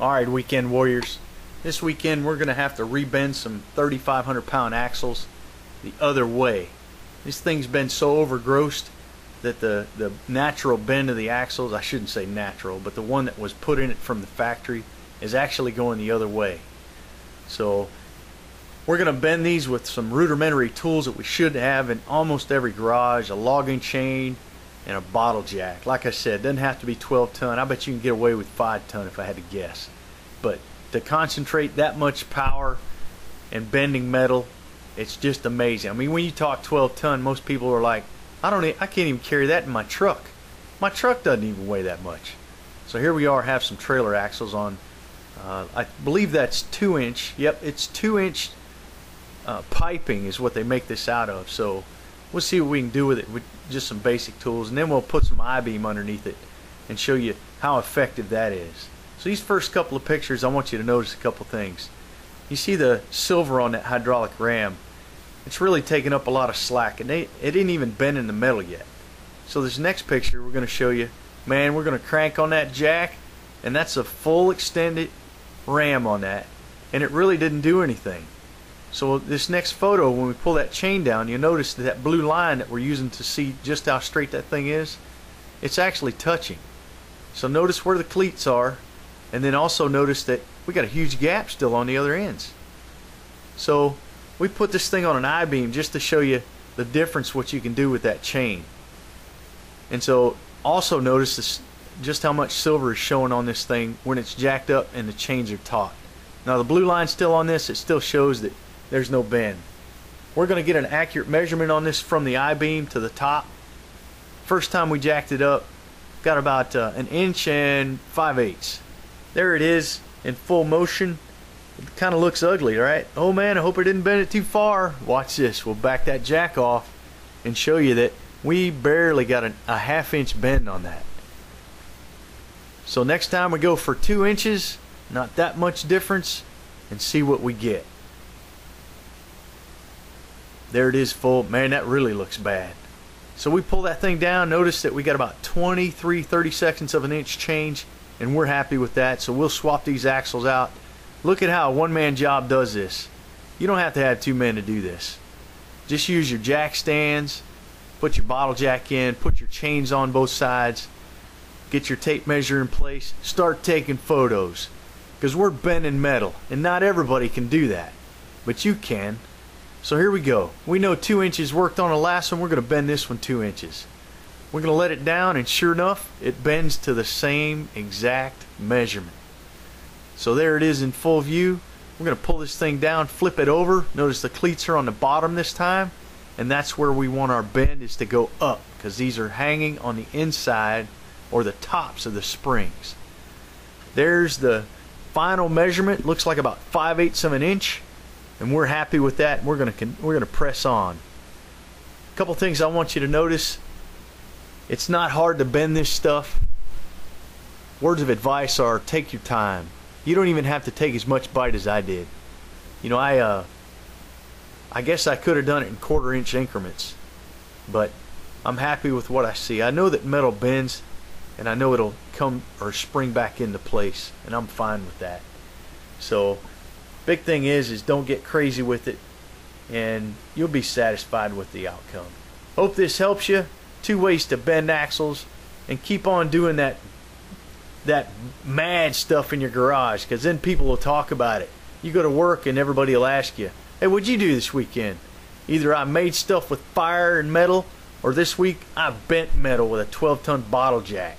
Alright, weekend warriors. This weekend we're going to have to rebend some 3,500 pound axles the other way. This thing's been so overgrossed that the, the natural bend of the axles, I shouldn't say natural, but the one that was put in it from the factory is actually going the other way. So we're going to bend these with some rudimentary tools that we should have in almost every garage, a logging chain and a bottle jack. Like I said, doesn't have to be 12 ton. I bet you can get away with 5 ton if I had to guess. But to concentrate that much power and bending metal, it's just amazing. I mean, when you talk 12 ton, most people are like, I don't, I can't even carry that in my truck. My truck doesn't even weigh that much. So here we are, have some trailer axles on. Uh, I believe that's two inch. Yep, it's two inch uh, piping is what they make this out of. So we'll see what we can do with it with just some basic tools, and then we'll put some I-beam underneath it and show you how effective that is. So these first couple of pictures, I want you to notice a couple things. You see the silver on that hydraulic ram. It's really taking up a lot of slack, and they, it didn't even bend in the metal yet. So this next picture, we're going to show you, man, we're going to crank on that jack, and that's a full extended ram on that, and it really didn't do anything. So this next photo, when we pull that chain down, you'll notice that, that blue line that we're using to see just how straight that thing is, it's actually touching. So notice where the cleats are, and then also notice that we got a huge gap still on the other ends. So we put this thing on an I-beam just to show you the difference what you can do with that chain. And so also notice this, just how much silver is showing on this thing when it's jacked up and the chains are taut. Now the blue line still on this, it still shows that there's no bend. We're going to get an accurate measurement on this from the I-beam to the top. First time we jacked it up, got about uh, an inch and 5 eighths. There it is in full motion. It kind of looks ugly, right? Oh man, I hope I didn't bend it too far. Watch this. We'll back that jack off and show you that we barely got an, a half inch bend on that. So next time we go for two inches, not that much difference, and see what we get. There it is full. Man, that really looks bad. So we pull that thing down. Notice that we got about 23, 30 seconds of an inch change, and we're happy with that. So we'll swap these axles out. Look at how a one-man job does this. You don't have to have two men to do this. Just use your jack stands, put your bottle jack in, put your chains on both sides, get your tape measure in place, start taking photos. Because we're bending metal, and not everybody can do that. But you can. So here we go. We know two inches worked on the last one. We're going to bend this one two inches. We're going to let it down and sure enough, it bends to the same exact measurement. So there it is in full view. We're going to pull this thing down, flip it over. Notice the cleats are on the bottom this time. And that's where we want our bend is to go up because these are hanging on the inside or the tops of the springs. There's the final measurement. Looks like about 5 eighths of an inch and we're happy with that. We're gonna we're gonna press on. A couple things I want you to notice. It's not hard to bend this stuff. Words of advice are take your time. You don't even have to take as much bite as I did. You know, I uh, I guess I could have done it in quarter inch increments, but I'm happy with what I see. I know that metal bends, and I know it'll come or spring back into place, and I'm fine with that. So big thing is is don't get crazy with it and you'll be satisfied with the outcome. Hope this helps you. Two ways to bend axles and keep on doing that that mad stuff in your garage because then people will talk about it. You go to work and everybody will ask you hey what'd you do this weekend? Either I made stuff with fire and metal or this week I bent metal with a 12 ton bottle jack